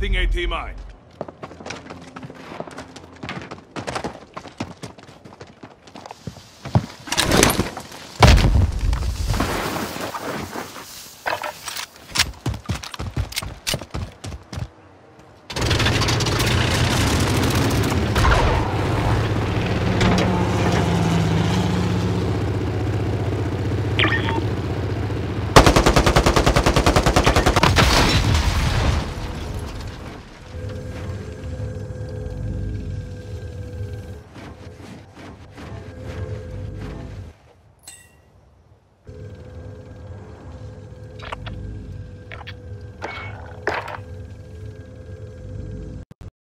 something AT mine.